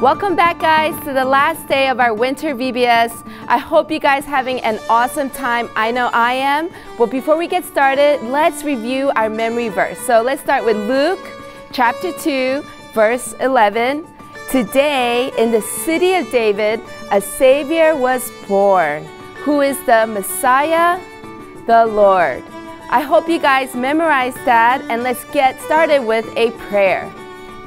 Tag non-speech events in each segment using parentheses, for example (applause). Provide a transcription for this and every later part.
Welcome back, guys, to the last day of our winter VBS. I hope you guys having an awesome time. I know I am. Well, before we get started, let's review our memory verse. So let's start with Luke chapter 2, verse 11. Today, in the city of David, a Savior was born, who is the Messiah, the Lord. I hope you guys memorized that, and let's get started with a prayer.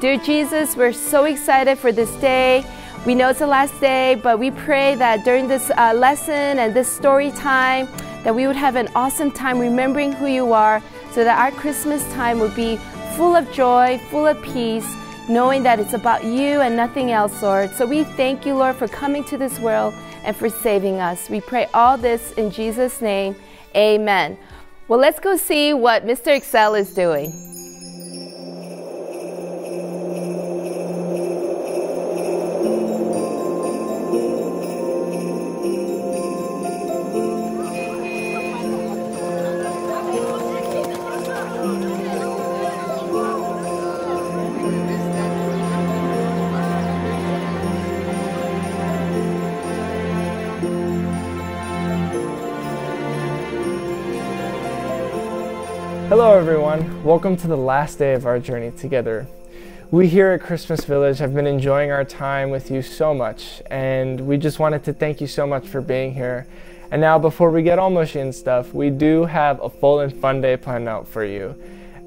Dear Jesus, we're so excited for this day. We know it's the last day, but we pray that during this uh, lesson and this story time, that we would have an awesome time remembering who you are so that our Christmas time would be full of joy, full of peace, knowing that it's about you and nothing else, Lord. So we thank you, Lord, for coming to this world and for saving us. We pray all this in Jesus' name. Amen. Well, let's go see what Mr. Excel is doing. Welcome to the last day of our journey together. We here at Christmas Village have been enjoying our time with you so much, and we just wanted to thank you so much for being here. And now, before we get all mushy and stuff, we do have a full and fun day planned out for you.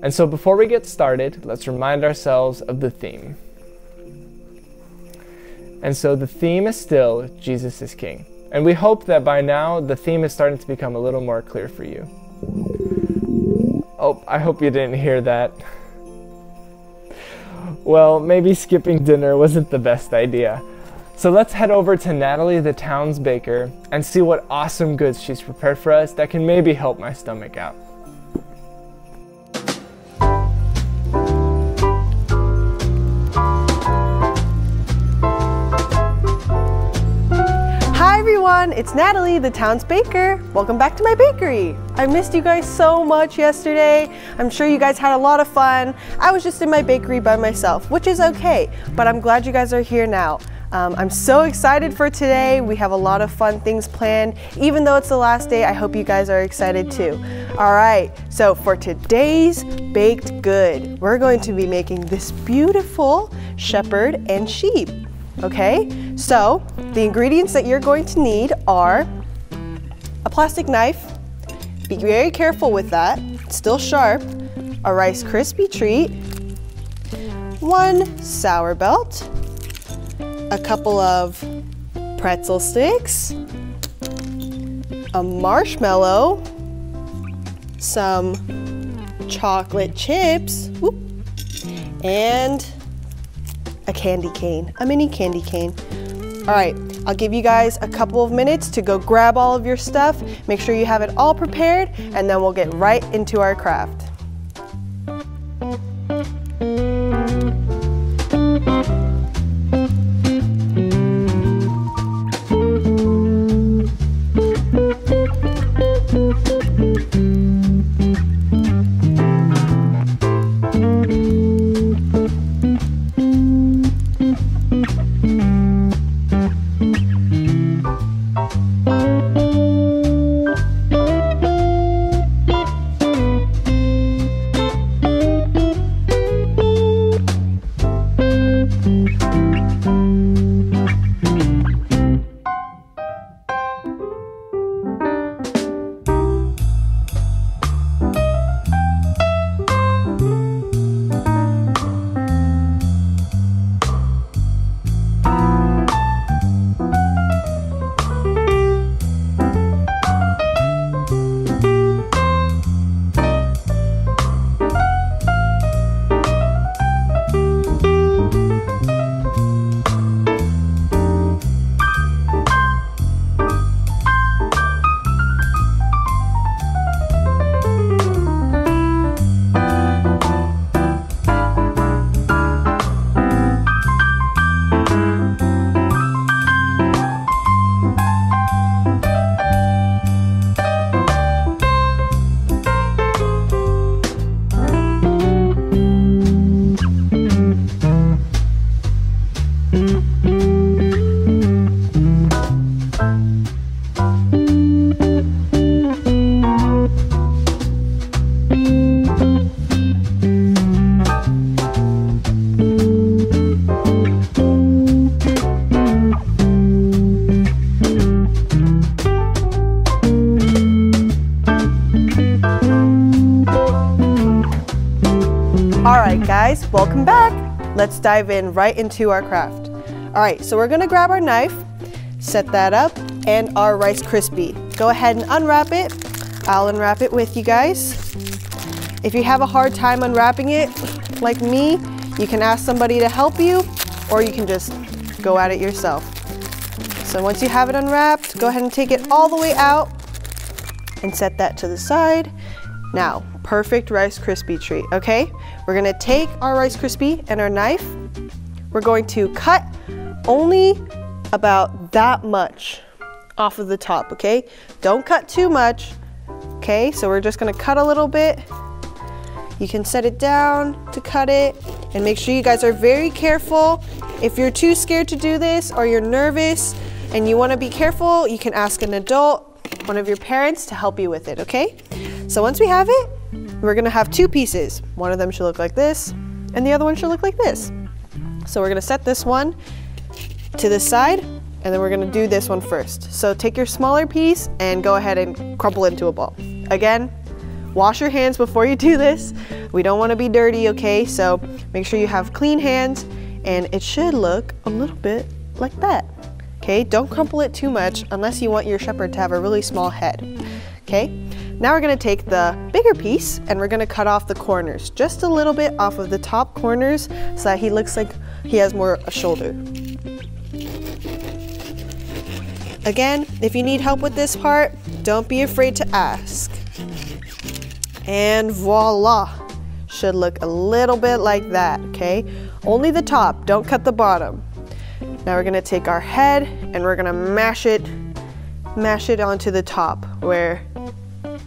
And so, before we get started, let's remind ourselves of the theme. And so, the theme is still Jesus is King. And we hope that by now the theme is starting to become a little more clear for you. Oh, I hope you didn't hear that. Well, maybe skipping dinner wasn't the best idea. So let's head over to Natalie the town's baker and see what awesome goods she's prepared for us that can maybe help my stomach out. It's Natalie, the town's baker. Welcome back to my bakery. I missed you guys so much yesterday. I'm sure you guys had a lot of fun. I was just in my bakery by myself, which is okay, but I'm glad you guys are here now. Um, I'm so excited for today. We have a lot of fun things planned. Even though it's the last day, I hope you guys are excited too. All right, so for today's baked good, we're going to be making this beautiful shepherd and sheep. Okay, so the ingredients that you're going to need are a plastic knife. Be very careful with that, it's still sharp. A Rice Krispie treat, one sour belt, a couple of pretzel sticks, a marshmallow, some chocolate chips, whoop, and a candy cane, a mini candy cane. All right, I'll give you guys a couple of minutes to go grab all of your stuff. Make sure you have it all prepared, and then we'll get right into our craft. Dive in right into our craft. All right, so we're gonna grab our knife, set that up, and our Rice Krispie. Go ahead and unwrap it. I'll unwrap it with you guys. If you have a hard time unwrapping it, like me, you can ask somebody to help you, or you can just go at it yourself. So once you have it unwrapped, go ahead and take it all the way out and set that to the side. Now, perfect Rice Krispie treat, okay? We're gonna take our Rice Krispie and our knife. We're going to cut only about that much off of the top, okay? Don't cut too much, okay? So we're just gonna cut a little bit. You can set it down to cut it and make sure you guys are very careful. If you're too scared to do this or you're nervous and you wanna be careful, you can ask an adult, one of your parents to help you with it, okay? So once we have it, we're gonna have two pieces. One of them should look like this, and the other one should look like this. So we're gonna set this one to the side, and then we're gonna do this one first. So take your smaller piece and go ahead and crumple into a ball. Again, wash your hands before you do this. We don't wanna be dirty, okay? So make sure you have clean hands, and it should look a little bit like that. Okay, don't crumple it too much unless you want your shepherd to have a really small head. Okay, now we're gonna take the bigger piece and we're gonna cut off the corners, just a little bit off of the top corners so that he looks like he has more a shoulder. Again, if you need help with this part, don't be afraid to ask. And voila, should look a little bit like that, okay? Only the top, don't cut the bottom. Now we're gonna take our head and we're gonna mash it, mash it onto the top where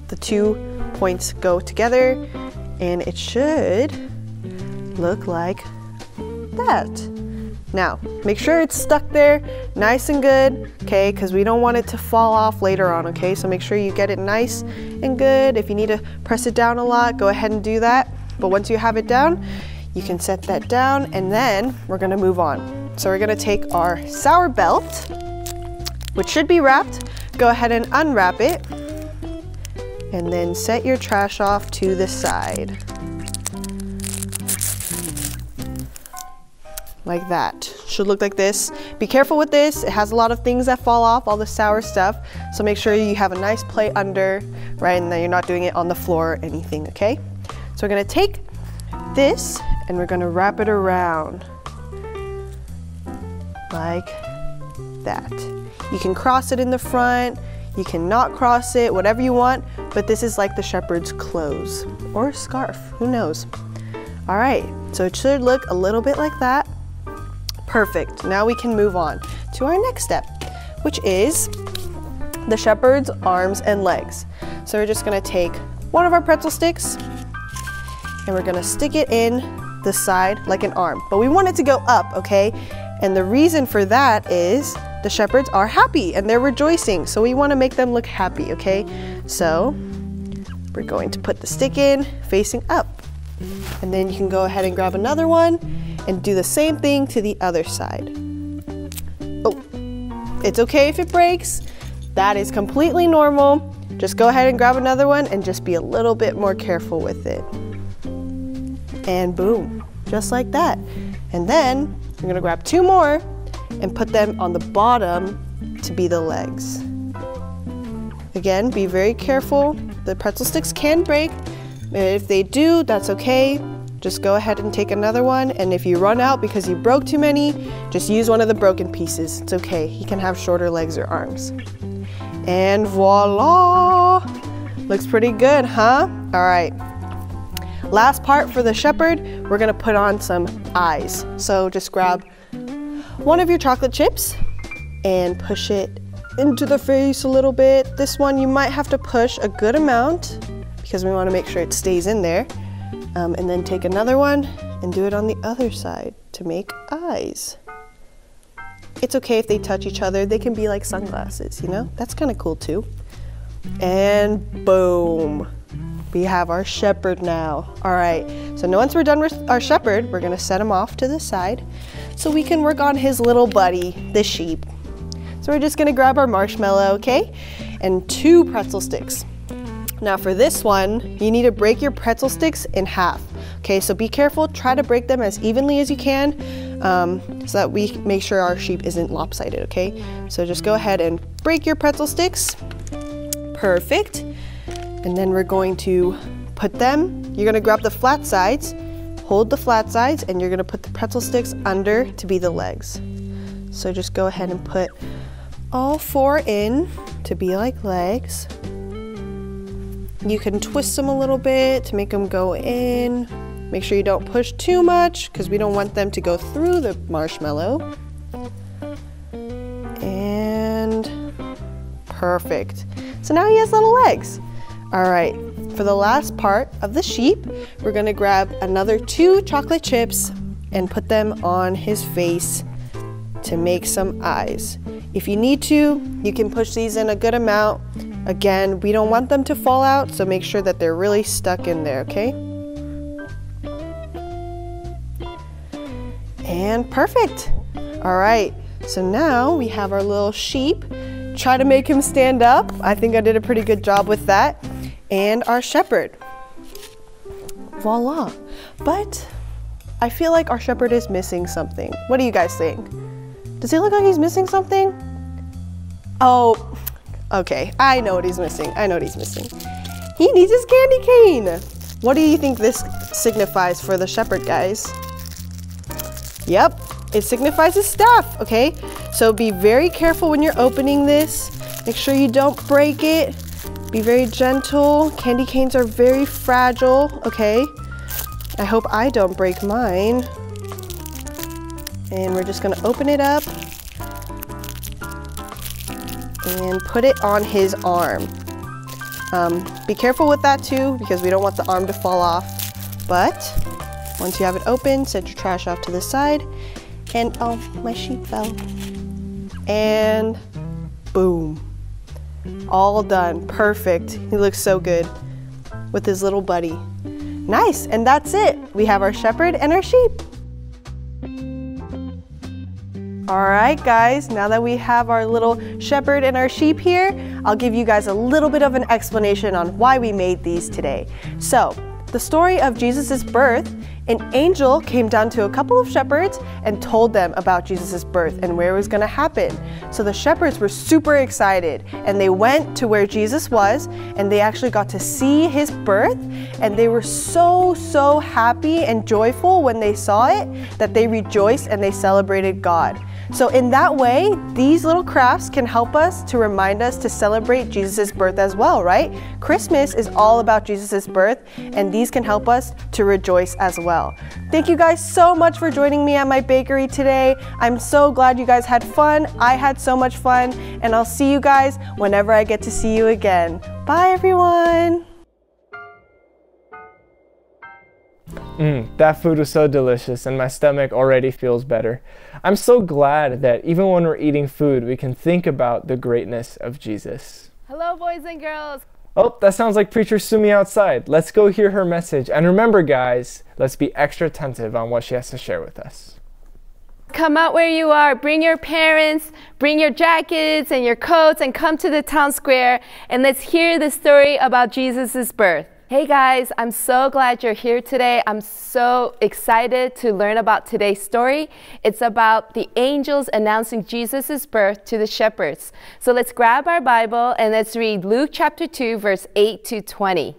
the two points go together and it should look like that. Now, make sure it's stuck there nice and good, okay, because we don't want it to fall off later on, okay? So make sure you get it nice and good. If you need to press it down a lot, go ahead and do that. But once you have it down, you can set that down and then we're gonna move on. So we're gonna take our sour belt, which should be wrapped. Go ahead and unwrap it and then set your trash off to the side. Like that. Should look like this. Be careful with this. It has a lot of things that fall off, all the sour stuff. So make sure you have a nice plate under, right? And that you're not doing it on the floor or anything, okay? So we're gonna take this and we're gonna wrap it around like that. You can cross it in the front, you cannot cross it, whatever you want, but this is like the shepherd's clothes or scarf, who knows. All right, so it should look a little bit like that. Perfect, now we can move on to our next step, which is the shepherd's arms and legs. So we're just gonna take one of our pretzel sticks and we're gonna stick it in the side like an arm, but we want it to go up, okay? And the reason for that is the shepherds are happy and they're rejoicing. So we wanna make them look happy, okay? So we're going to put the stick in facing up. And then you can go ahead and grab another one and do the same thing to the other side. Oh, it's okay if it breaks. That is completely normal. Just go ahead and grab another one and just be a little bit more careful with it. And boom, just like that. And then I'm gonna grab two more and put them on the bottom to be the legs. Again, be very careful. The pretzel sticks can break. If they do, that's okay. Just go ahead and take another one. And if you run out because you broke too many, just use one of the broken pieces. It's okay. He can have shorter legs or arms. And voila! Looks pretty good, huh? All right. Last part for the shepherd, we're gonna put on some eyes. So just grab one of your chocolate chips and push it into the face a little bit. This one you might have to push a good amount because we wanna make sure it stays in there. Um, and then take another one and do it on the other side to make eyes. it's okay if they touch each other. They can be like sunglasses, you know? That's kind of cool too. And boom, we have our shepherd now. All right, so now once we're done with our shepherd, we're gonna set him off to the side so we can work on his little buddy, the sheep. So we're just gonna grab our marshmallow, okay? And two pretzel sticks. Now for this one, you need to break your pretzel sticks in half. Okay, so be careful, try to break them as evenly as you can um, so that we make sure our sheep isn't lopsided, okay? So just go ahead and break your pretzel sticks. Perfect. And then we're going to put them, you're gonna grab the flat sides, hold the flat sides, and you're gonna put the pretzel sticks under to be the legs. So just go ahead and put all four in to be like legs. You can twist them a little bit to make them go in. Make sure you don't push too much because we don't want them to go through the marshmallow. And perfect. So now he has little legs. All right, for the last part of the sheep, we're gonna grab another two chocolate chips and put them on his face to make some eyes. If you need to, you can push these in a good amount. Again, we don't want them to fall out, so make sure that they're really stuck in there, okay? And perfect. All right, so now we have our little sheep. Try to make him stand up. I think I did a pretty good job with that. And our shepherd. Voila. But I feel like our shepherd is missing something. What do you guys think? Does he look like he's missing something? Oh, okay. I know what he's missing. I know what he's missing. He needs his candy cane. What do you think this signifies for the shepherd, guys? Yep, it signifies his staff, okay? So be very careful when you're opening this. Make sure you don't break it. Be very gentle. Candy canes are very fragile, okay? I hope I don't break mine. And we're just gonna open it up and put it on his arm. Um, be careful with that too because we don't want the arm to fall off. But once you have it open, set your trash off to the side. And oh, my sheep fell. And boom. All done. Perfect. He looks so good with his little buddy. Nice. And that's it. We have our shepherd and our sheep. All right, guys, now that we have our little shepherd and our sheep here, I'll give you guys a little bit of an explanation on why we made these today. So, the story of Jesus' birth an angel came down to a couple of shepherds and told them about Jesus' birth and where it was going to happen. So the shepherds were super excited and they went to where Jesus was and they actually got to see his birth and they were so, so happy and joyful when they saw it that they rejoiced and they celebrated God. So in that way, these little crafts can help us to remind us to celebrate Jesus' birth as well, right? Christmas is all about Jesus' birth, and these can help us to rejoice as well. Thank you guys so much for joining me at my bakery today. I'm so glad you guys had fun. I had so much fun, and I'll see you guys whenever I get to see you again. Bye, everyone. Mm, that food was so delicious and my stomach already feels better. I'm so glad that even when we're eating food, we can think about the greatness of Jesus. Hello, boys and girls. Oh, that sounds like Preacher Sumi outside. Let's go hear her message. And remember, guys, let's be extra attentive on what she has to share with us. Come out where you are. Bring your parents, bring your jackets and your coats, and come to the town square and let's hear the story about Jesus' birth. Hey guys, I'm so glad you're here today. I'm so excited to learn about today's story. It's about the angels announcing Jesus' birth to the shepherds. So let's grab our Bible and let's read Luke chapter 2, verse 8 to 20.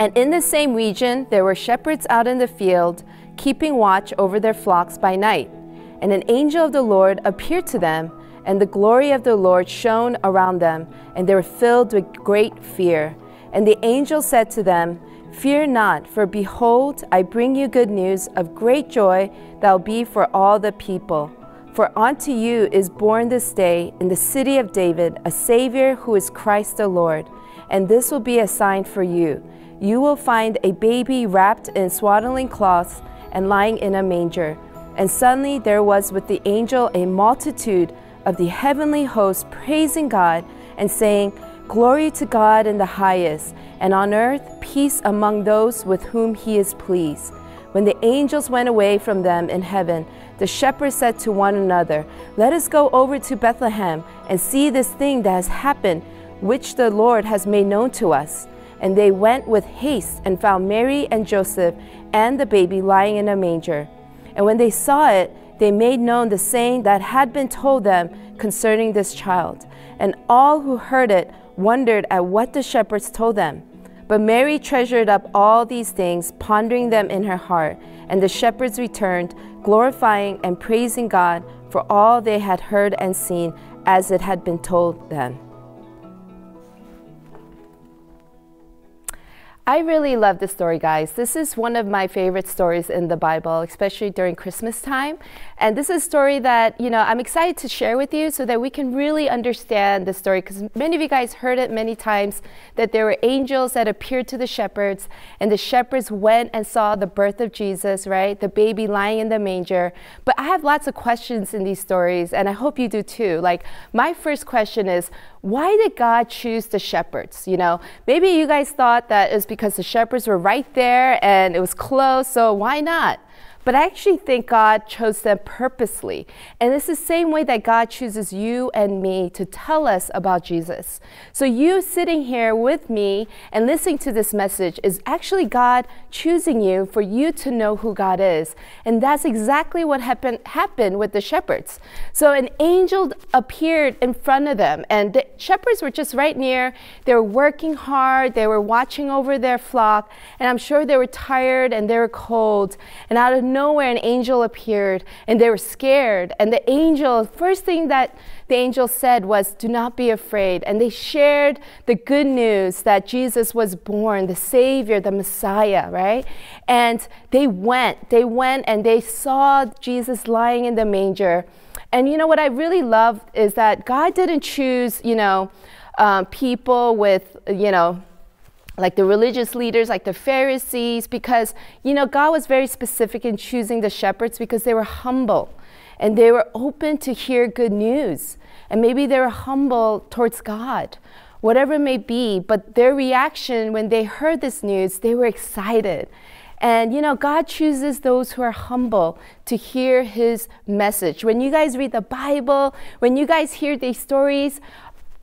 And in the same region, there were shepherds out in the field, keeping watch over their flocks by night. And an angel of the Lord appeared to them, and the glory of the Lord shone around them, and they were filled with great fear. And the angel said to them, Fear not, for behold, I bring you good news of great joy that will be for all the people. For unto you is born this day in the city of David a Savior who is Christ the Lord. And this will be a sign for you. You will find a baby wrapped in swaddling cloths and lying in a manger. And suddenly there was with the angel a multitude of the heavenly host praising God and saying, Glory to God in the highest, and on earth peace among those with whom he is pleased. When the angels went away from them in heaven, the shepherds said to one another, Let us go over to Bethlehem and see this thing that has happened, which the Lord has made known to us. And they went with haste and found Mary and Joseph and the baby lying in a manger. And when they saw it, they made known the saying that had been told them concerning this child. And all who heard it wondered at what the shepherds told them. But Mary treasured up all these things, pondering them in her heart. And the shepherds returned, glorifying and praising God for all they had heard and seen as it had been told them. I really love this story, guys. This is one of my favorite stories in the Bible, especially during Christmas time. And this is a story that, you know, I'm excited to share with you so that we can really understand the story because many of you guys heard it many times that there were angels that appeared to the shepherds and the shepherds went and saw the birth of Jesus, right? The baby lying in the manger. But I have lots of questions in these stories and I hope you do too. Like my first question is, why did God choose the shepherds? You know, maybe you guys thought that it was because the shepherds were right there and it was close, so why not? But I actually think God chose them purposely. And it's the same way that God chooses you and me to tell us about Jesus. So, you sitting here with me and listening to this message is actually God choosing you for you to know who God is. And that's exactly what happened, happened with the shepherds. So, an angel appeared in front of them, and the shepherds were just right near. They were working hard, they were watching over their flock, and I'm sure they were tired and they were cold. And out of nowhere an angel appeared and they were scared. And the angel, first thing that the angel said was, Do not be afraid. And they shared the good news that Jesus was born, the Savior, the Messiah, right? And they went, they went and they saw Jesus lying in the manger. And you know what I really love is that God didn't choose, you know, um, people with, you know, like the religious leaders, like the Pharisees, because, you know, God was very specific in choosing the shepherds because they were humble and they were open to hear good news. And maybe they were humble towards God, whatever it may be. But their reaction when they heard this news, they were excited. And you know, God chooses those who are humble to hear his message. When you guys read the Bible, when you guys hear these stories,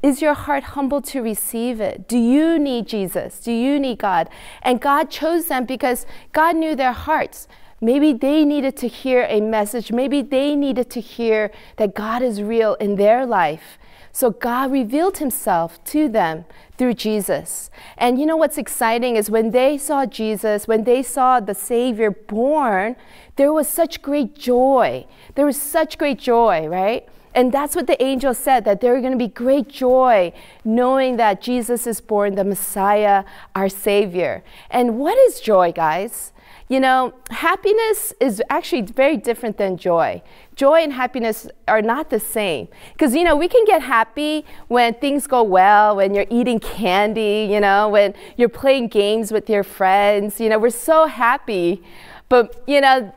is your heart humble to receive it? Do you need Jesus? Do you need God? And God chose them because God knew their hearts. Maybe they needed to hear a message. Maybe they needed to hear that God is real in their life. So God revealed himself to them through Jesus. And you know what's exciting is when they saw Jesus, when they saw the Savior born, there was such great joy. There was such great joy, right? And that's what the angel said that there are going to be great joy knowing that Jesus is born, the Messiah, our Savior. And what is joy, guys? You know, happiness is actually very different than joy. Joy and happiness are not the same. Because, you know, we can get happy when things go well, when you're eating candy, you know, when you're playing games with your friends. You know, we're so happy. But, you know,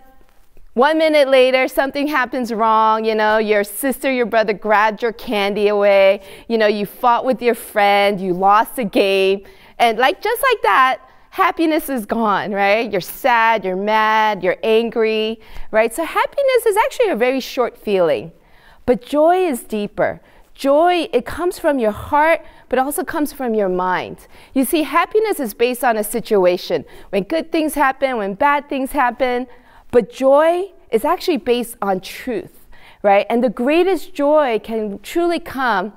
one minute later, something happens wrong. You know, your sister, your brother grabbed your candy away. You know, you fought with your friend, you lost a game. And like just like that, happiness is gone, right? You're sad, you're mad, you're angry, right? So happiness is actually a very short feeling. But joy is deeper. Joy, it comes from your heart, but also comes from your mind. You see, happiness is based on a situation. When good things happen, when bad things happen, but joy is actually based on truth, right? And the greatest joy can truly come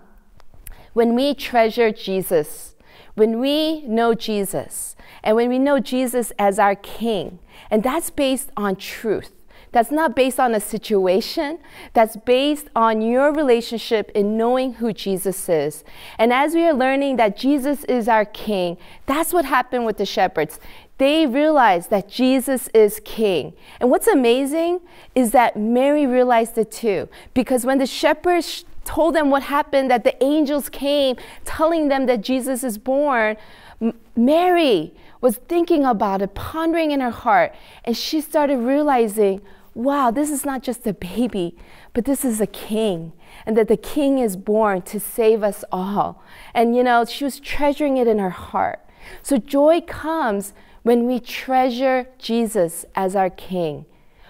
when we treasure Jesus, when we know Jesus and when we know Jesus as our King, and that's based on truth. That's not based on a situation. That's based on your relationship in knowing who Jesus is. And as we are learning that Jesus is our King, that's what happened with the shepherds. They realized that Jesus is King. And what's amazing is that Mary realized it too. Because when the shepherds told them what happened, that the angels came telling them that Jesus is born, Mary was thinking about it, pondering in her heart, and she started realizing, wow, this is not just a baby, but this is a king, and that the king is born to save us all. And you know, she was treasuring it in her heart. So joy comes when we treasure Jesus as our king.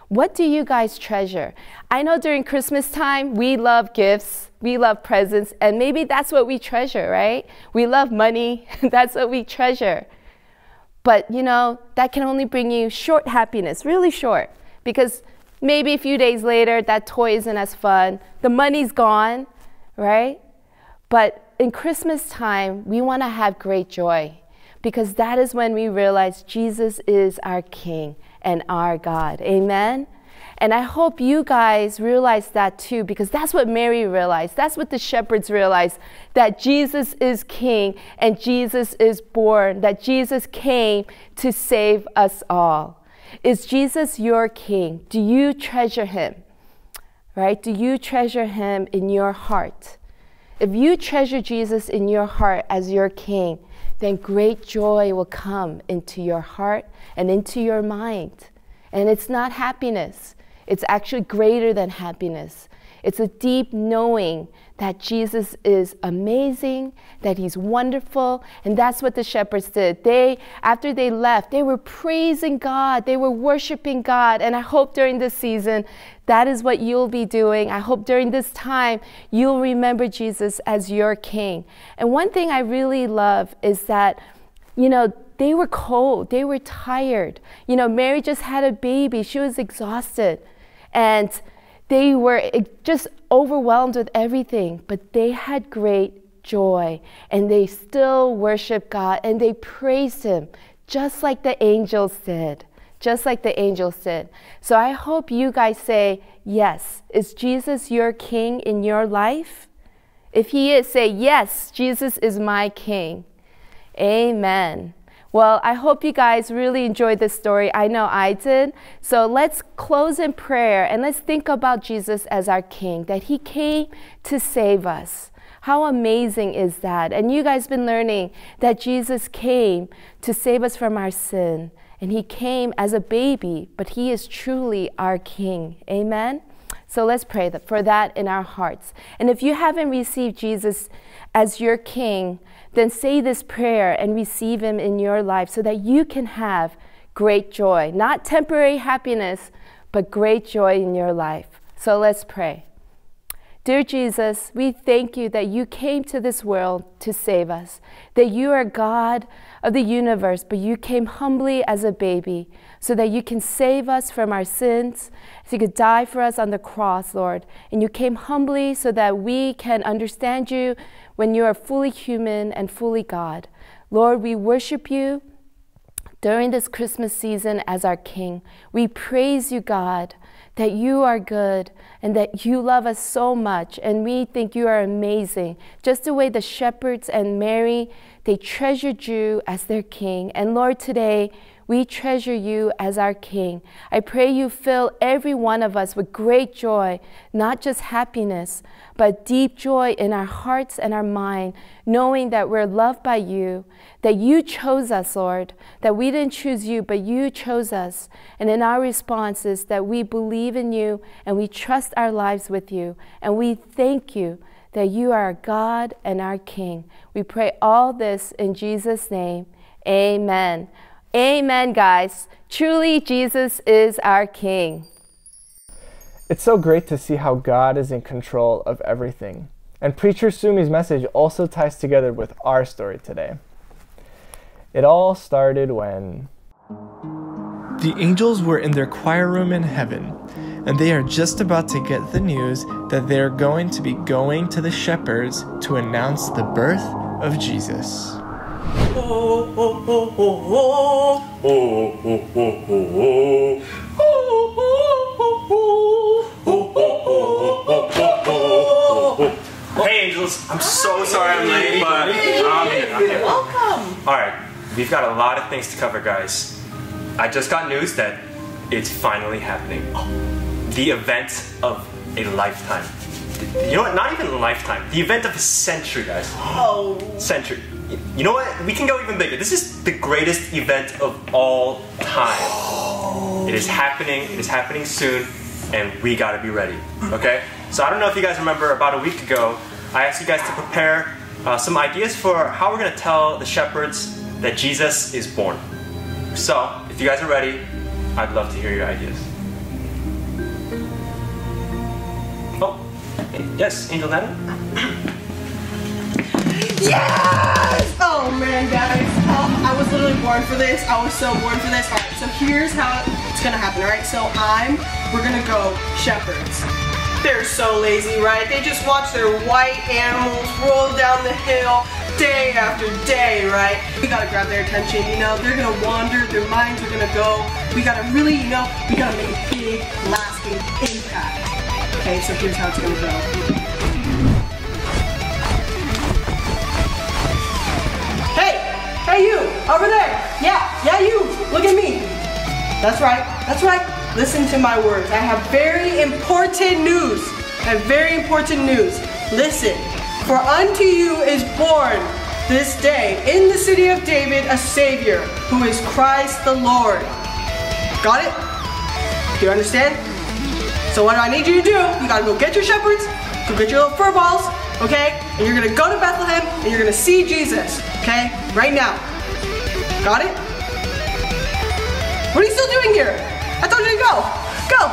What do you guys treasure? I know during Christmas time, we love gifts, we love presents, and maybe that's what we treasure, right? We love money, (laughs) that's what we treasure. But you know, that can only bring you short happiness, really short, because maybe a few days later, that toy isn't as fun, the money's gone, right? But in Christmas time, we want to have great joy because that is when we realize Jesus is our King and our God. Amen? And I hope you guys realize that too, because that's what Mary realized. That's what the shepherds realized that Jesus is King and Jesus is born, that Jesus came to save us all. Is Jesus your King? Do you treasure him? Right? Do you treasure him in your heart? If you treasure Jesus in your heart as your King, then great joy will come into your heart and into your mind. And it's not happiness, it's actually greater than happiness. It's a deep knowing that Jesus is amazing, that he's wonderful, and that's what the shepherds did. They after they left, they were praising God, they were worshiping God, and I hope during this season that is what you'll be doing. I hope during this time you'll remember Jesus as your king. And one thing I really love is that you know, they were cold, they were tired. You know, Mary just had a baby, she was exhausted. And they were eh, just overwhelmed with everything, but they had great joy and they still worshiped God and they praised Him just like the angels did. Just like the angels did. So I hope you guys say, Yes, is Jesus your king in your life? If He is, say, Yes, Jesus is my king. Amen. Well, I hope you guys really enjoyed this story. I know I did. So let's close in prayer and let's think about Jesus as our King, that He came to save us. How amazing is that? And you guys been learning that Jesus came to save us from our sin. And He came as a baby, but He is truly our King. Amen? So let's pray for that in our hearts. And if you haven't received Jesus as your King, then say this prayer and receive Him in your life so that you can have great joy. Not temporary happiness, but great joy in your life. So let's pray. Dear Jesus, we thank you that you came to this world to save us, that you are God of the universe, but you came humbly as a baby so that you can save us from our sins, so you could die for us on the cross, Lord. And you came humbly so that we can understand you when you are fully human and fully God. Lord, we worship you during this Christmas season as our King. We praise you, God, that you are good and that you love us so much. And we think you are amazing. Just the way the shepherds and Mary, they treasured you as their King. And Lord, today, we treasure you as our King. I pray you fill every one of us with great joy, not just happiness, but deep joy in our hearts and our mind, knowing that we're loved by you, that you chose us, Lord, that we didn't choose you, but you chose us. And in our responses, that we believe in you and we trust our lives with you. And we thank you that you are our God and our King. We pray all this in Jesus' name. Amen. Amen, guys. Truly, Jesus is our King. It's so great to see how God is in control of everything. And Preacher Sumi's message also ties together with our story today. It all started when. The angels were in their choir room in heaven, and they are just about to get the news that they are going to be going to the shepherds to announce the birth of Jesus. Hey Angels, I'm so sorry I'm late, but I'm here. I'm here. Welcome. Alright, we've got a lot of things to cover, guys. I just got news that it's finally happening. The event of a lifetime. You know what? Not even a lifetime. The event of a century, guys. Oh. Century. You know what? We can go even bigger. This is the greatest event of all time. It is happening. It is happening soon, and we gotta be ready. Okay? So I don't know if you guys remember about a week ago, I asked you guys to prepare uh, some ideas for how we're gonna tell the shepherds that Jesus is born. So if you guys are ready, I'd love to hear your ideas. Oh, yes, Angel Nana. (clears throat) Yes! Oh man, guys. Um, I was literally born for this. I was so born for this. Alright, so here's how it's gonna happen, alright? So I'm, we're gonna go shepherds. They're so lazy, right? They just watch their white animals roll down the hill day after day, right? We gotta grab their attention, you know? They're gonna wander, their minds are gonna go. We gotta really, you know, we gotta make a big, lasting impact. Okay, so here's how it's gonna go. Over there! Yeah, yeah you! Look at me! That's right, that's right. Listen to my words. I have very important news. I have very important news. Listen. For unto you is born this day in the city of David a Savior, who is Christ the Lord. Got it? Do you understand? So what do I need you to do? You gotta go get your shepherds, go get your little fur balls, okay? And you're gonna go to Bethlehem and you're gonna see Jesus, okay? Right now. Got it? What are you still doing here? I told you to go. Go.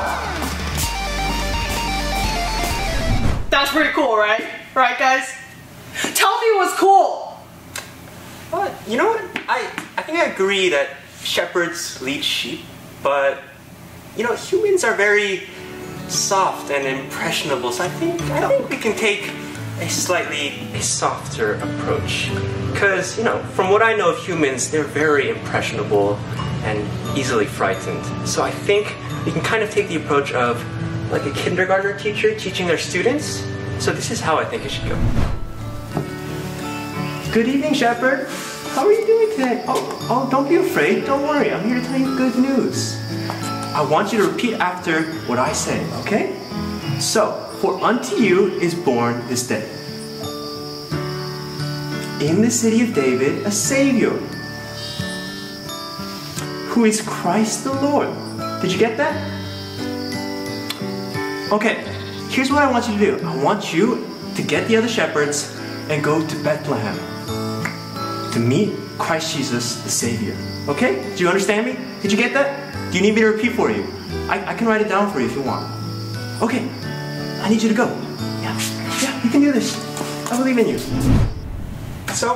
That's pretty cool, right? Right, guys? Tell me it was cool. But you know what? I I think I agree that shepherds lead sheep, but you know humans are very soft and impressionable. So I think I think we can take a slightly softer approach. Because you know, from what I know of humans, they're very impressionable and easily frightened. So I think we can kind of take the approach of like a kindergartner teacher teaching their students. So this is how I think it should go. Good evening, Shepherd. How are you doing today? Oh, oh, don't be afraid. Don't worry. I'm here to tell you good news. I want you to repeat after what I say, okay? So, for unto you is born this day. In the city of David, a Savior, who is Christ the Lord. Did you get that? Okay, here's what I want you to do. I want you to get the other shepherds and go to Bethlehem to meet Christ Jesus, the Savior. Okay? Do you understand me? Did you get that? Do you need me to repeat for you? I, I can write it down for you if you want. Okay, I need you to go. Yeah, yeah, you can do this. I believe in you. So,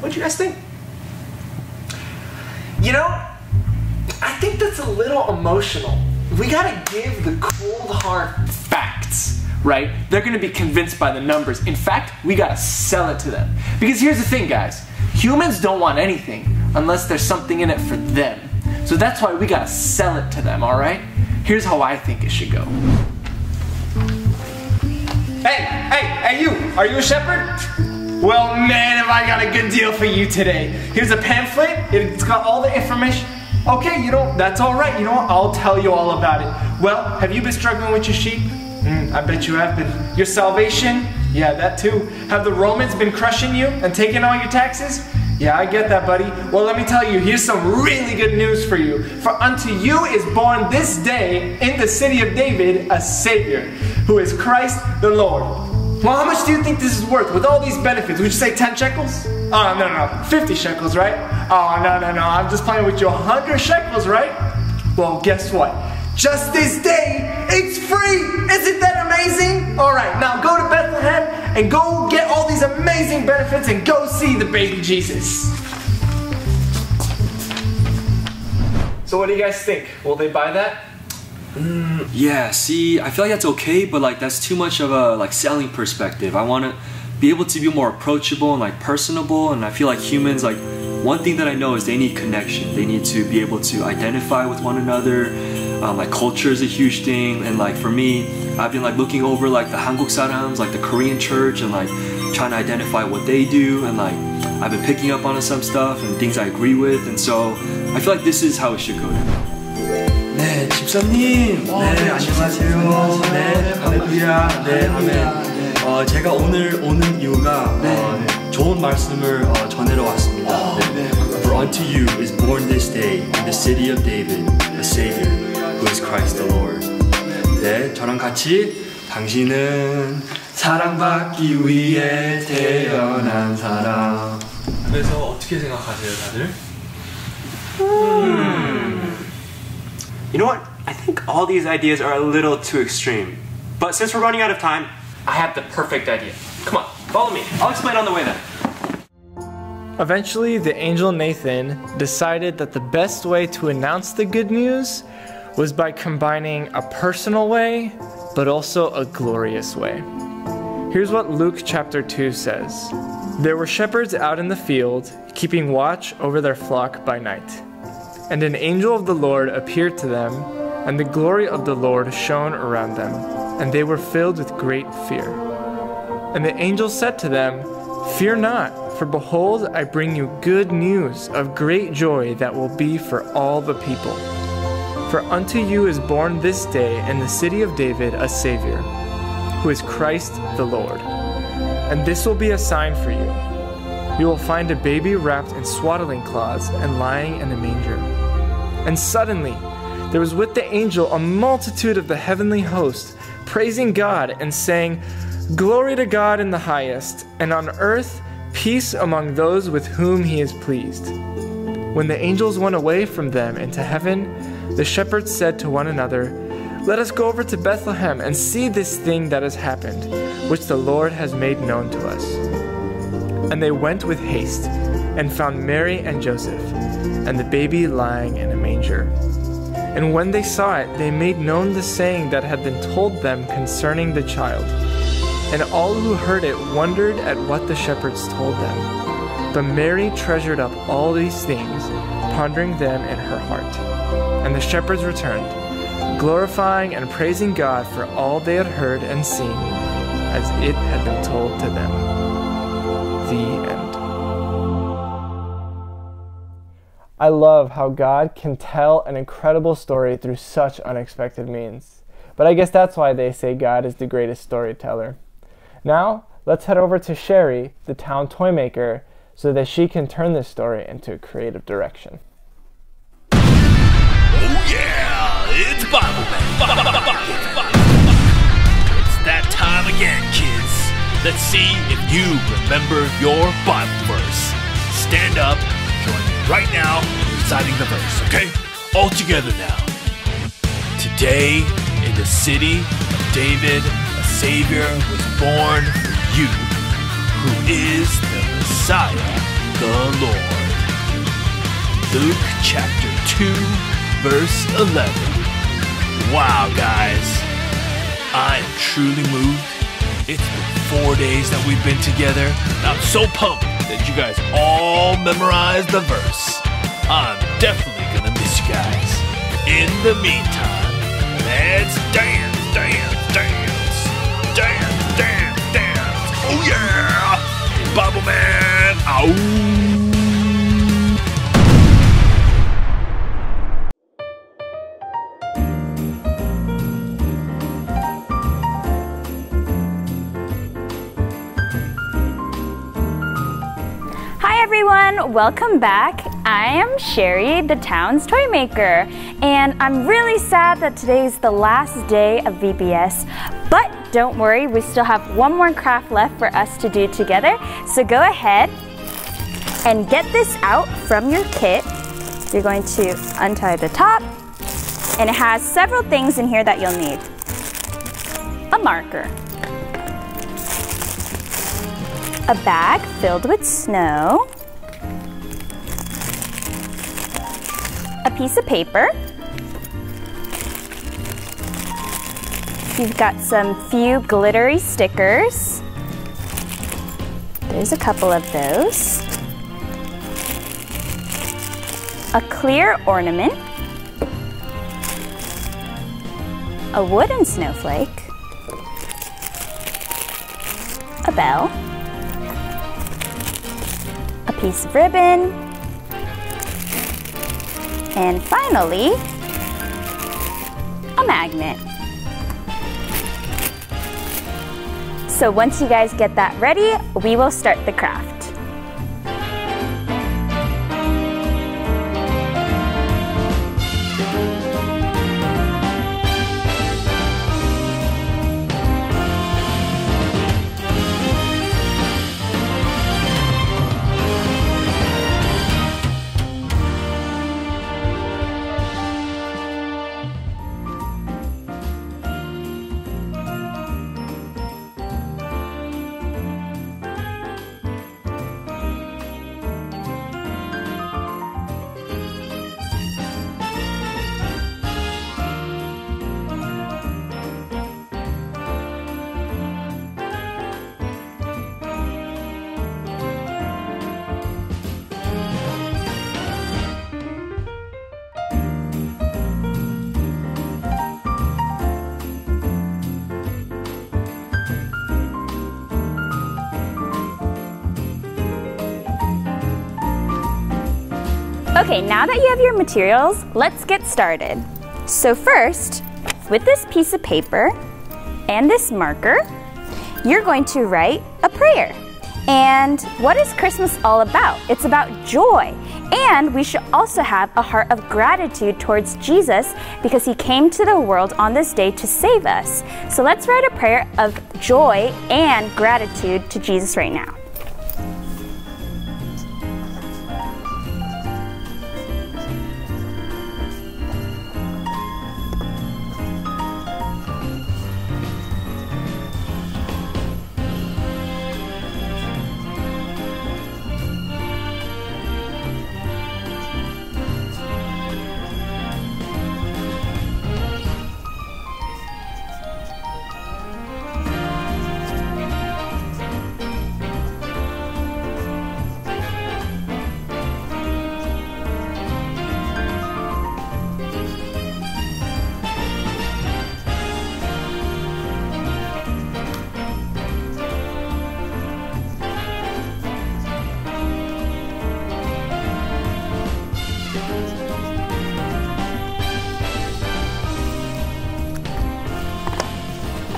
what do you guys think? You know, I think that's a little emotional. We gotta give the cold hard facts, right? They're gonna be convinced by the numbers. In fact, we gotta sell it to them. Because here's the thing, guys humans don't want anything unless there's something in it for them. So that's why we gotta sell it to them, alright? Here's how I think it should go. Hey, hey, hey, you! Are you a shepherd? Well, man, have I got a good deal for you today. Here's a pamphlet. It's got all the information. Okay, you know, that's all right. You know what? I'll tell you all about it. Well, have you been struggling with your sheep? Mm, I bet you have been. Your salvation? Yeah, that too. Have the Romans been crushing you and taking all your taxes? Yeah, I get that, buddy. Well, let me tell you, here's some really good news for you. For unto you is born this day in the city of David a Savior, who is Christ the Lord. Well, how much do you think this is worth with all these benefits? Would you say 10 shekels? Oh, no, no, no. 50 shekels, right? Oh, no, no, no. I'm just playing with you. 100 shekels, right? Well, guess what? Just this day, it's free! Isn't that amazing? Alright, now go to Bethlehem and go get all these amazing benefits and go see the baby Jesus. So, what do you guys think? Will they buy that? Mm, yeah, see, I feel like that's okay, but like that's too much of a like selling perspective. I want to be able to be more approachable and like personable. And I feel like humans, like one thing that I know is they need connection. They need to be able to identify with one another. Um, like culture is a huge thing, and like for me, I've been like looking over like the Hanguk Sarams, like the Korean church, and like trying to identify what they do, and like I've been picking up on some stuff and things I agree with, and so I feel like this is how it should go. 네, 집사님. 네, 안녕하세요. 네, 할렐루야. 네, 아멘. 어, 제가 오늘 오는 이유가 어, 좋은 말씀을 어, 전하러 왔습니다. 네. For unto you is born this day in the city of David a Savior, who is Christ the Lord. 네, 저랑 같이 당신은 사랑받기 위해 태어난 사람. 그래서 어떻게 생각하세요, 다들? You know what? I think all these ideas are a little too extreme. But since we're running out of time, I have the perfect idea. Come on, follow me. I'll explain on the way then. Eventually, the angel Nathan decided that the best way to announce the good news was by combining a personal way, but also a glorious way. Here's what Luke chapter 2 says There were shepherds out in the field, keeping watch over their flock by night. And an angel of the Lord appeared to them, and the glory of the Lord shone around them, and they were filled with great fear. And the angel said to them, Fear not, for behold, I bring you good news of great joy that will be for all the people. For unto you is born this day in the city of David a Savior, who is Christ the Lord. And this will be a sign for you. You will find a baby wrapped in swaddling cloths and lying in a manger. And suddenly there was with the angel a multitude of the heavenly host, praising God and saying, Glory to God in the highest, and on earth peace among those with whom he is pleased. When the angels went away from them into heaven, the shepherds said to one another, Let us go over to Bethlehem and see this thing that has happened, which the Lord has made known to us. And they went with haste and found Mary and Joseph, and the baby lying in a manger. And when they saw it, they made known the saying that had been told them concerning the child. And all who heard it wondered at what the shepherds told them. But Mary treasured up all these things, pondering them in her heart. And the shepherds returned, glorifying and praising God for all they had heard and seen, as it had been told to them. The end. I love how God can tell an incredible story through such unexpected means. But I guess that's why they say God is the greatest storyteller. Now, let's head over to Sherry, the town toy maker, so that she can turn this story into a creative direction. Yeah, it's Bible Man. It's that time again, kids. Let's see if you remember your Bible verse. Stand up, join me right now in reciting the verse, okay? All together now. Today, in the city of David, a Savior was born for you, who is the Messiah, the Lord. Luke chapter 2, verse 11. Wow, guys. I am truly moved. It's been four days that we've been together, and I'm so pumped that you guys all memorized the verse. I'm definitely gonna miss you guys. In the meantime, let's dance, dance, dance, dance, dance, dance. Oh yeah! Bible Man, ow! Everyone, welcome back. I am Sherry, the town's toy maker, and I'm really sad that today's the last day of VBS. But don't worry, we still have one more craft left for us to do together. So go ahead and get this out from your kit. You're going to untie the top, and it has several things in here that you'll need. A marker, a bag filled with snow, piece of paper. You've got some few glittery stickers. There's a couple of those. A clear ornament. A wooden snowflake. A bell. A piece of ribbon. And finally, a magnet. So once you guys get that ready, we will start the craft. Okay, now that you have your materials, let's get started. So first, with this piece of paper and this marker, you're going to write a prayer. And what is Christmas all about? It's about joy. And we should also have a heart of gratitude towards Jesus because he came to the world on this day to save us. So let's write a prayer of joy and gratitude to Jesus right now.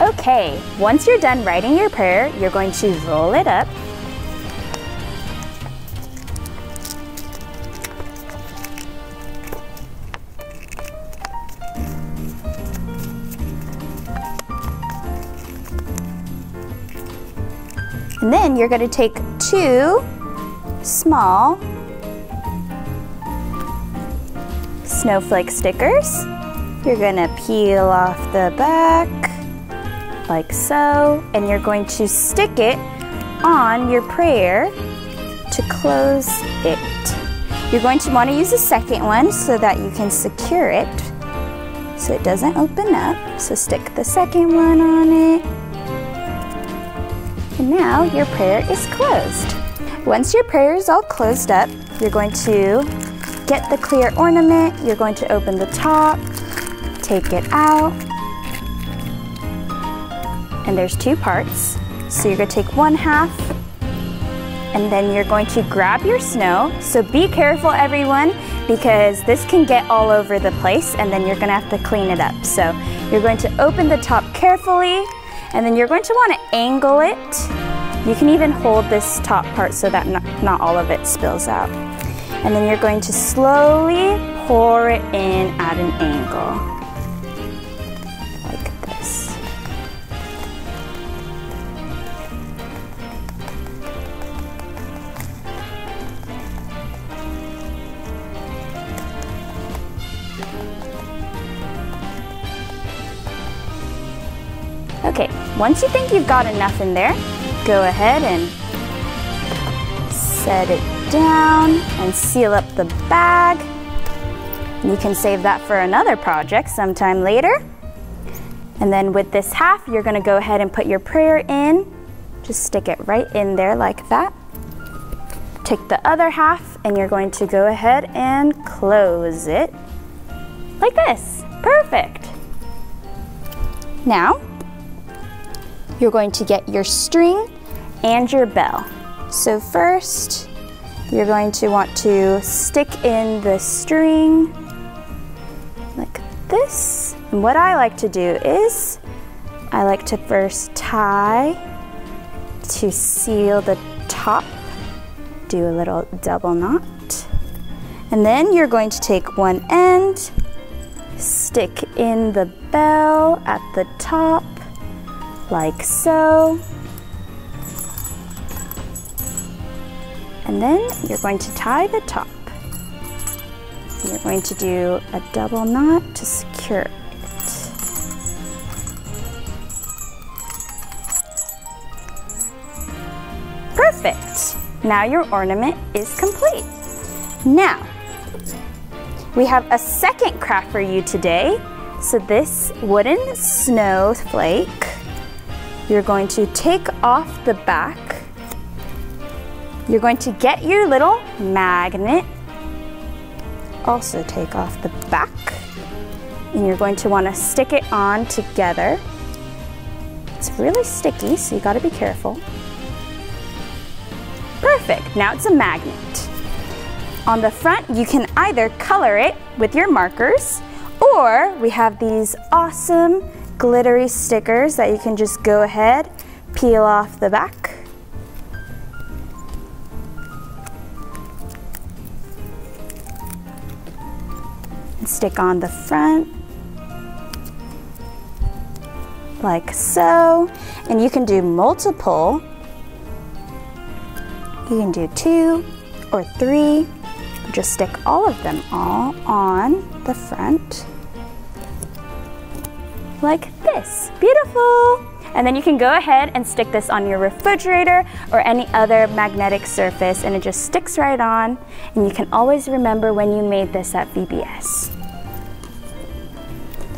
Okay, once you're done writing your prayer, you're going to roll it up. And then you're going to take two small snowflake stickers. You're going to peel off the back like so, and you're going to stick it on your prayer to close it. You're going to want to use a second one so that you can secure it so it doesn't open up. So stick the second one on it. And now your prayer is closed. Once your prayer is all closed up, you're going to get the clear ornament, you're going to open the top, take it out, and there's two parts. So you're gonna take one half and then you're going to grab your snow. So be careful everyone because this can get all over the place and then you're gonna have to clean it up. So you're going to open the top carefully and then you're going to wanna angle it. You can even hold this top part so that not, not all of it spills out. And then you're going to slowly pour it in at an angle. Once you think you've got enough in there, go ahead and set it down and seal up the bag. You can save that for another project sometime later. And then with this half, you're gonna go ahead and put your prayer in. Just stick it right in there like that. Take the other half and you're going to go ahead and close it like this. Perfect. Now, you're going to get your string and your bell. So first, you're going to want to stick in the string like this. And what I like to do is, I like to first tie to seal the top, do a little double knot. And then you're going to take one end, stick in the bell at the top, like so. And then you're going to tie the top. You're going to do a double knot to secure it. Perfect. Now your ornament is complete. Now, we have a second craft for you today. So this wooden snowflake, you're going to take off the back. You're going to get your little magnet. Also take off the back. And you're going to want to stick it on together. It's really sticky, so you gotta be careful. Perfect, now it's a magnet. On the front, you can either color it with your markers, or we have these awesome glittery stickers that you can just go ahead, peel off the back. And stick on the front like so. And you can do multiple. You can do two or three just stick all of them all on the front like this. Beautiful! And then you can go ahead and stick this on your refrigerator or any other magnetic surface and it just sticks right on and you can always remember when you made this at VBS.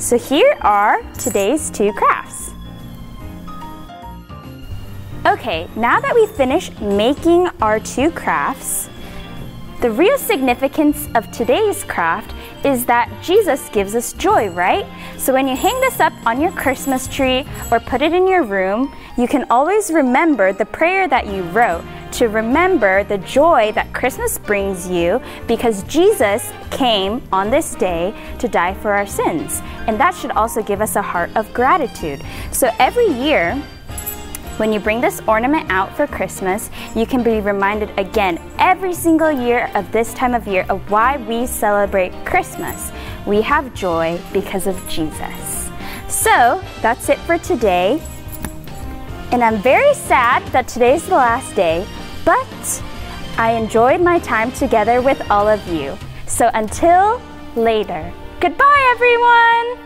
So here are today's two crafts. Okay, now that we finished making our two crafts, the real significance of today's craft is that Jesus gives us joy, right? So when you hang this up on your Christmas tree or put it in your room, you can always remember the prayer that you wrote to remember the joy that Christmas brings you because Jesus came on this day to die for our sins. And that should also give us a heart of gratitude. So every year, when you bring this ornament out for Christmas, you can be reminded again every single year of this time of year of why we celebrate Christmas. We have joy because of Jesus. So that's it for today. And I'm very sad that today's the last day, but I enjoyed my time together with all of you. So until later, goodbye everyone!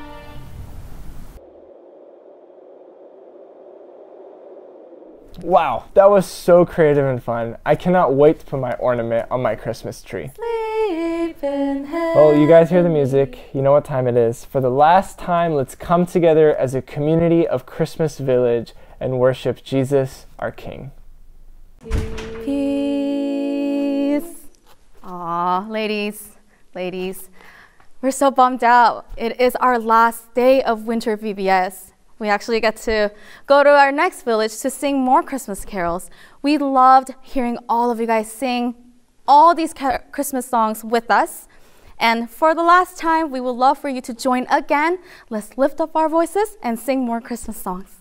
Wow, that was so creative and fun. I cannot wait to put my ornament on my Christmas tree. Well, you guys hear the music. You know what time it is. For the last time, let's come together as a community of Christmas Village and worship Jesus, our King. Peace. Aw, ladies, ladies, we're so bummed out. It is our last day of winter VBS. We actually get to go to our next village to sing more Christmas carols. We loved hearing all of you guys sing all these Christmas songs with us. And for the last time, we would love for you to join again. Let's lift up our voices and sing more Christmas songs.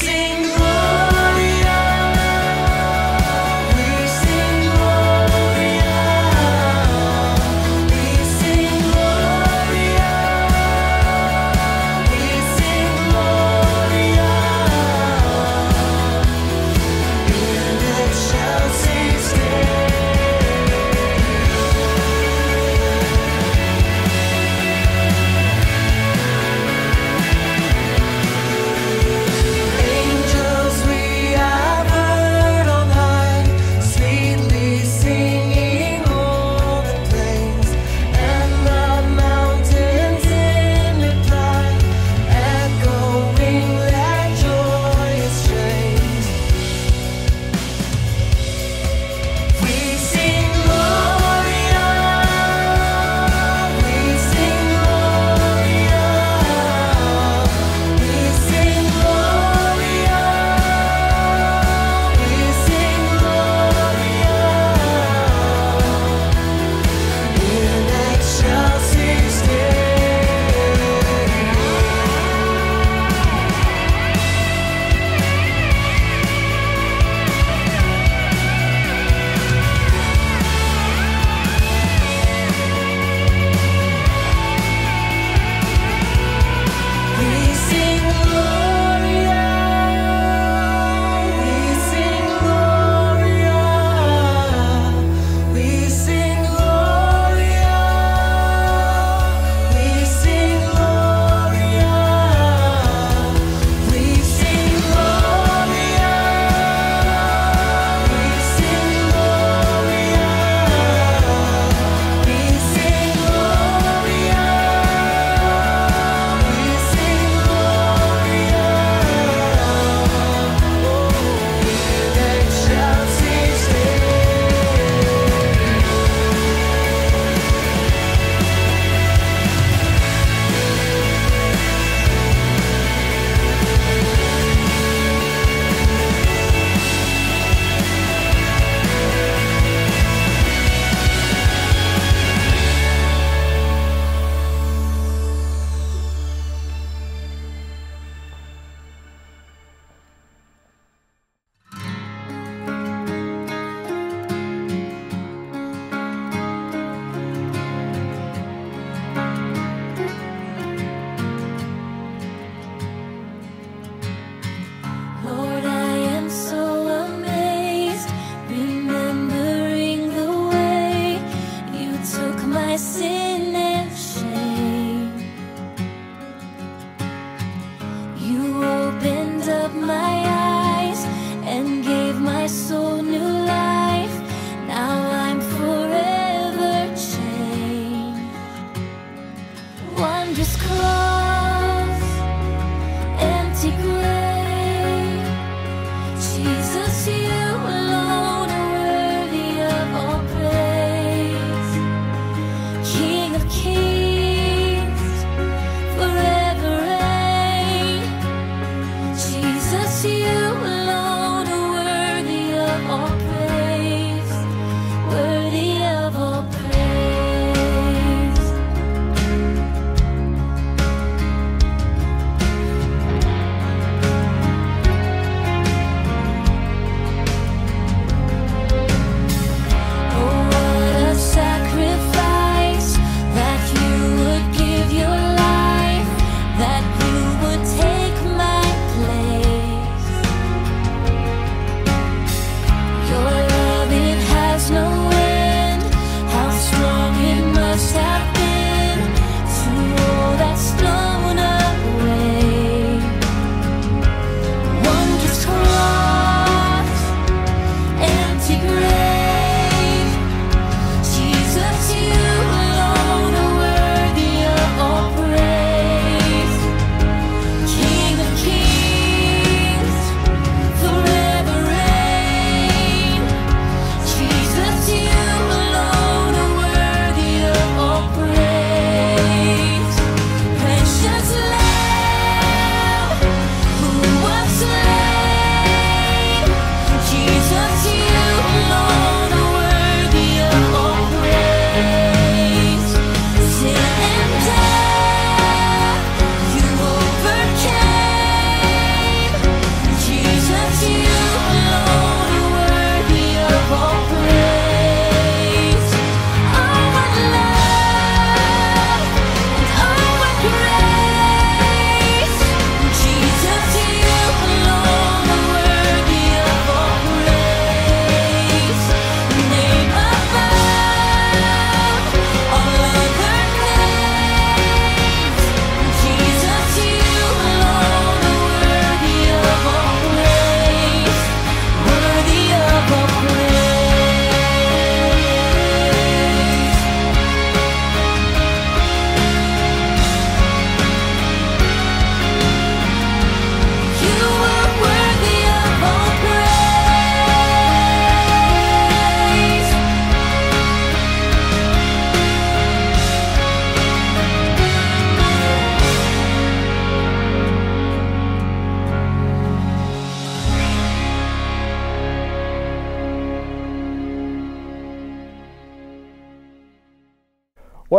sing.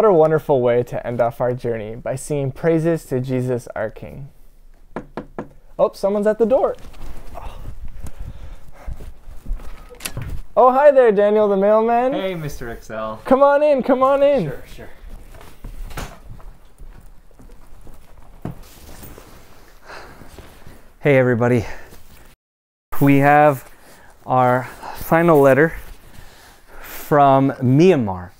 What a wonderful way to end off our journey by singing praises to Jesus our King. Oh, someone's at the door. Oh, hi there, Daniel the mailman. Hey, Mr. Excel. Come on in, come on in. Sure, sure. Hey, everybody. We have our final letter from Myanmar.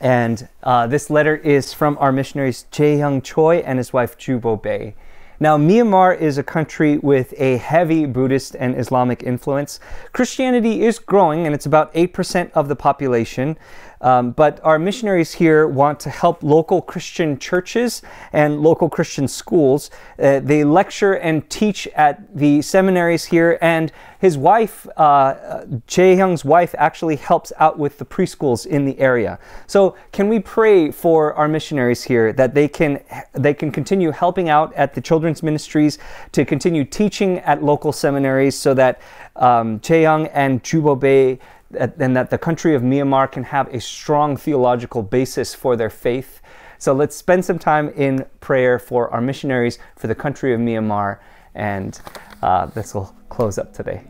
And uh, this letter is from our missionaries Jae Hyung Choi and his wife Jubo Bae. Now, Myanmar is a country with a heavy Buddhist and Islamic influence. Christianity is growing, and it's about 8% of the population. Um, but our missionaries here want to help local Christian churches and local Christian schools. Uh, they lecture and teach at the seminaries here, and his wife, uh, Jae Hyung's wife, actually helps out with the preschools in the area. So, can we pray for our missionaries here that they can they can continue helping out at the children's ministries, to continue teaching at local seminaries, so that um, Jae and Jubo Bae and that the country of Myanmar can have a strong theological basis for their faith. So let's spend some time in prayer for our missionaries for the country of Myanmar, and uh, this will close up today.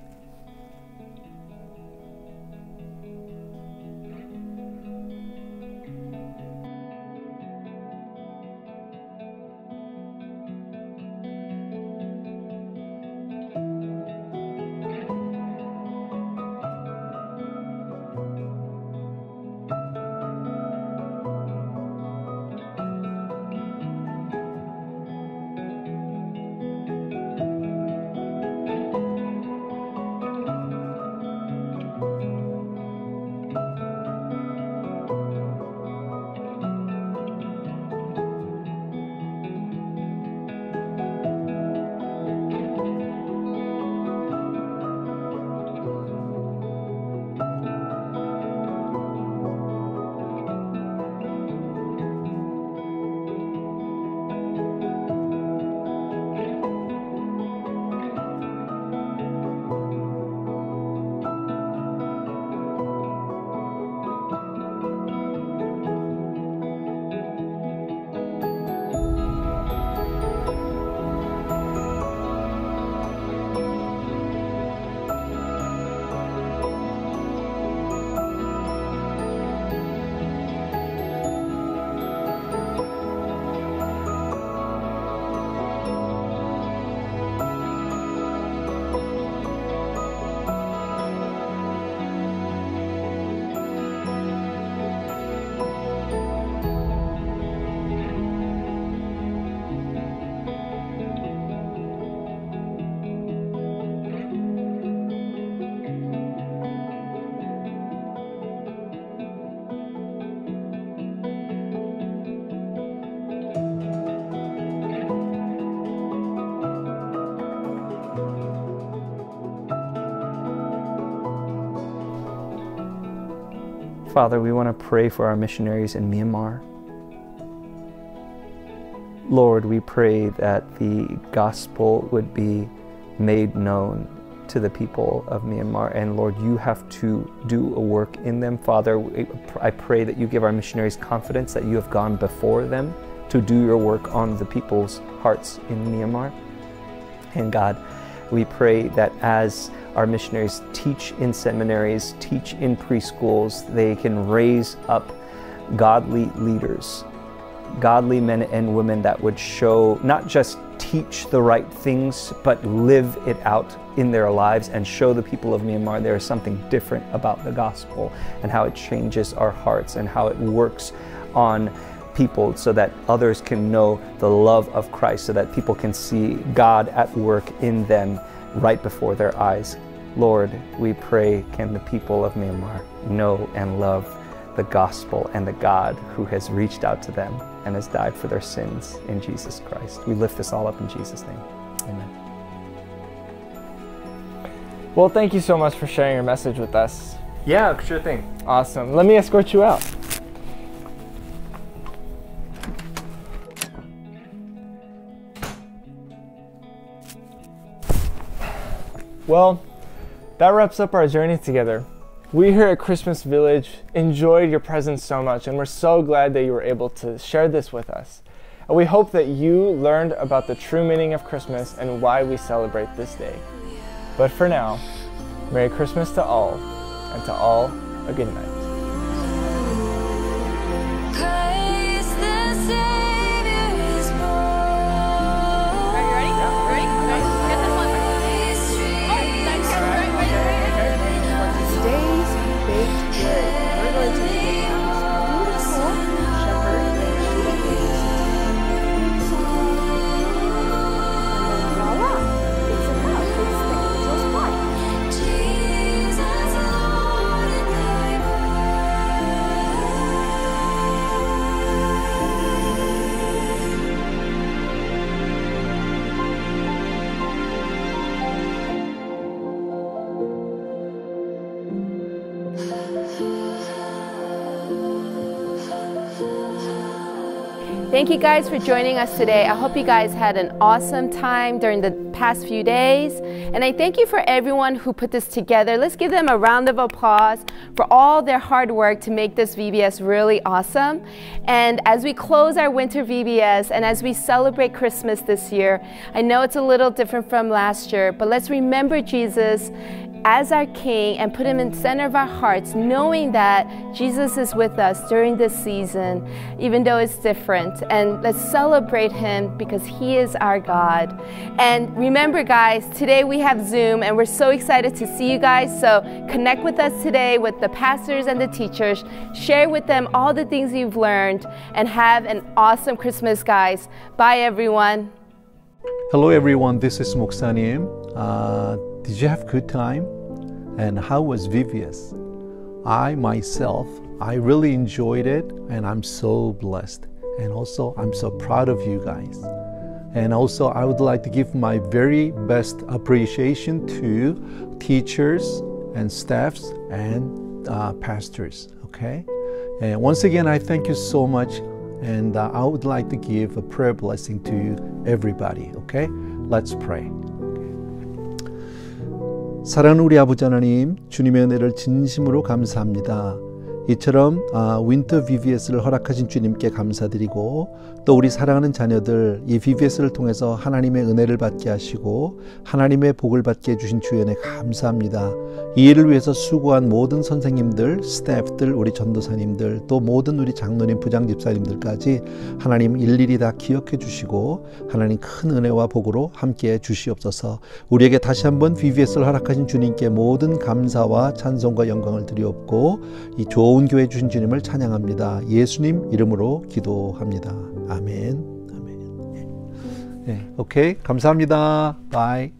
Father, we want to pray for our missionaries in Myanmar. Lord, we pray that the gospel would be made known to the people of Myanmar. And Lord, you have to do a work in them. Father, I pray that you give our missionaries confidence that you have gone before them to do your work on the people's hearts in Myanmar. And God, we pray that as our missionaries teach in seminaries, teach in preschools. They can raise up godly leaders, godly men and women that would show, not just teach the right things, but live it out in their lives and show the people of Myanmar there is something different about the gospel and how it changes our hearts and how it works on people so that others can know the love of Christ, so that people can see God at work in them right before their eyes. Lord, we pray, can the people of Myanmar know and love the gospel and the God who has reached out to them and has died for their sins in Jesus Christ. We lift this all up in Jesus' name. Amen. Well, thank you so much for sharing your message with us. Yeah, sure thing. Awesome. Let me escort you out. Well, that wraps up our journey together. We here at Christmas Village enjoyed your presence so much, and we're so glad that you were able to share this with us. And we hope that you learned about the true meaning of Christmas and why we celebrate this day. But for now, Merry Christmas to all, and to all, a good night. Thank you guys for joining us today. I hope you guys had an awesome time during the past few days. And I thank you for everyone who put this together. Let's give them a round of applause for all their hard work to make this VBS really awesome. And as we close our winter VBS and as we celebrate Christmas this year, I know it's a little different from last year, but let's remember Jesus as our King and put Him in the center of our hearts, knowing that Jesus is with us during this season, even though it's different. And let's celebrate Him because He is our God. And remember, guys, today we have Zoom, and we're so excited to see you guys. So connect with us today with the pastors and the teachers. Share with them all the things you've learned, and have an awesome Christmas, guys. Bye, everyone. Hello everyone, this is Moksanim. Uh, did you have good time? And how was Vivius? I myself, I really enjoyed it and I'm so blessed. And also I'm so proud of you guys. And also I would like to give my very best appreciation to teachers and staffs and uh, pastors, okay? And once again, I thank you so much and uh, I would like to give a prayer blessing to everybody. Okay? Let's pray. 사랑하는 우리 아버지 하나님, 주님의 은혜를 진심으로 감사합니다. 이처럼 윈터 VBS를 허락하신 주님께 감사드리고 또 우리 사랑하는 자녀들 이 VBS를 통해서 하나님의 은혜를 받게 하시고 하나님의 복을 받게 해주신 주연에 감사합니다. 이 일을 위해서 수고한 모든 선생님들, 스태프들, 우리 전도사님들 또 모든 우리 장로님, 부장집사님들까지 하나님 일일이 다 기억해 주시고 하나님 큰 은혜와 복으로 함께 주시옵소서 우리에게 다시 한번 VBS를 허락하신 주님께 모든 감사와 찬송과 영광을 드리옵고 이 좋은 좋은 교회 주신 주님을 찬양합니다. 예수님 이름으로 기도합니다. 아멘. 아멘. 네, 오케이. 감사합니다. 바이.